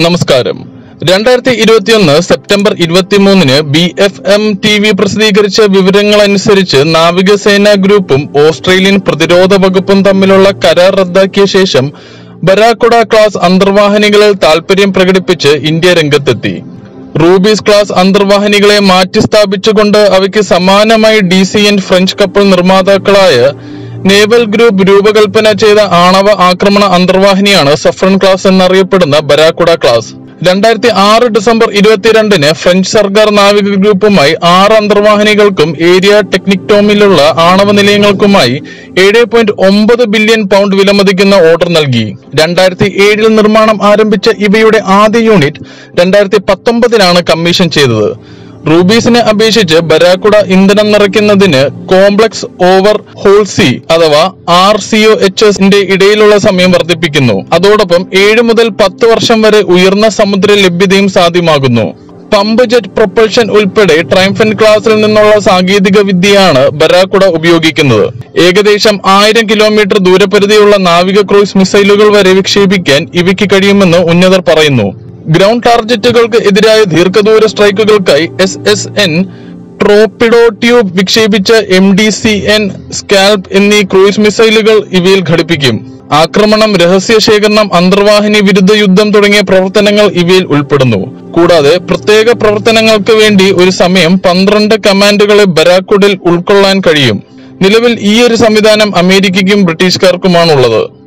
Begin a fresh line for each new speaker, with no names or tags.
നമസ്കാരം. രണ്ടായിരത്തി ഇരുപത്തിയൊന്ന് സെപ്റ്റംബർ ഇരുപത്തിമൂന്നിന് B F M T V പ്രസിദ്ധീകരിച്ച വിവരങ്ങളനുസരിച്ച് നാവികസേന ഗ്രൂപ്പും ഓസ്ട്രേലിയൻ പ്രതിരോധ വകുപ്പും തമ്മിലുള്ള കരാർ റദ്ദാക്കിയ ശേഷം ബരാക്കുട ക്ലാസ് അന്തർവാഹിനികളിൽ താൽപര്യം പ്രകടിപ്പിച്ച് ഇന്ത്യ രംഗത്തെത്തി. റൂബീസ് ക്ലാസ് അന്തർവാഹിനികളെ മാറ്റിസ്ഥാപിച്ചുകൊണ്ട് അവയ്ക്ക് സമാനമായി ഡി സി എൻ ഫ്രഞ്ച് കപ്പൽ നിർമ്മാതാക്കളായ നേവൽ ഗ്രൂപ്പ് രൂപകൽപ്പന ചെയ്ത ആണവ ആക്രമണ അന്തർവാഹിനിയാണ് സഫ്രൻ ക്ലാസ് എന്നറിയപ്പെടുന്ന ബരാക്കുഡ ക്ലാസ്. രണ്ടായിരത്തി ആറ് ഡിസംബർ ഇരുപത്തിരണ്ടിന് ഫ്രഞ്ച് സർക്കാർ നാവിക ഗ്രൂപ്പുമായി ആറ് അന്തർവാഹിനികൾക്കും ഏരിയ ടെക്നിക്ടോമിലുള്ള ആണവ നിലയങ്ങൾക്കുമായി ഏഴ് പോയിന്റ് ഒമ്പത് ബില്യൺ പൗണ്ട് വിലമതിക്കുന്ന ഓർഡർ നൽകി. രണ്ടായിരത്തി ഏഴിൽ നിർമ്മാണം ആരംഭിച്ച ഇവയുടെ ആദ്യ യൂണിറ്റ് രണ്ടായിരത്തി പത്തൊമ്പതിലാണ് കമ്മീഷൻ ചെയ്തത്. റൂബീസിനെ അപേക്ഷിച്ച് ബരാക്കുട ഇന്ധനം നിറയ്ക്കുന്നതിന് കോംപ്ലക്സ് ഓവർ ഹോൾസി അഥവാ ആർ സി ഒ എച്ച് എസിന്റെ ഇടയിലുള്ള സമയം വർദ്ധിപ്പിക്കുന്നു. അതോടൊപ്പം ഏഴ് മുതൽ പത്ത് വർഷം വരെ ഉയർന്ന സമുദ്ര ലഭ്യതയും സാധ്യമാകുന്നു. പമ്പ് ജെറ്റ് പ്രൊപ്പൽഷൻ ഉൾപ്പെടെ ട്രൈംഫൻ ക്ലാസിൽ നിന്നുള്ള സാങ്കേതിക വിദ്യയാണ് ബരാക്കുട ഉപയോഗിക്കുന്നത്. ഏകദേശം ആയിരം കിലോമീറ്റർ ദൂരപരിധിയുള്ള നാവിക ക്രൂയിസ് മിസൈലുകൾ വരെ വിക്ഷേപിക്കാൻ ഇവയ്ക്ക് കഴിയുമെന്ന് ഉന്നതർ പറയുന്നു. ഗ്രൗണ്ട് ടാർജറ്റുകൾക്ക് എതിരായ ദീർഘദൂര സ്ട്രൈക്കുകൾക്കായി S S N torpedo tube വിക്ഷേപിച്ച M D C N SCALP എന്നീ ക്രൂയിസ് മിസൈലുകൾ ഇവയിൽ ഘടിപ്പിക്കും. ആക്രമണം രഹസ്യ ശേഖരണം അന്തർവാഹിനി വിരുദ്ധ യുദ്ധം തുടങ്ങിയ പ്രവർത്തനങ്ങൾ ഇവയിൽ ഉൾപ്പെടുന്നു. കൂടാതെ പ്രത്യേക പ്രവർത്തനങ്ങൾക്ക് വേണ്ടി ഒരു സമയം പന്ത്രണ്ട് കമാൻഡുകളെ ബരാക്കുഡിൽ ഉൾക്കൊള്ളാൻ കഴിയും. നിലവിൽ ഈ ഒരു സംവിധാനം അമേരിക്കയ്ക്കും ബ്രിട്ടീഷുകാർക്കുമാണുള്ളത്.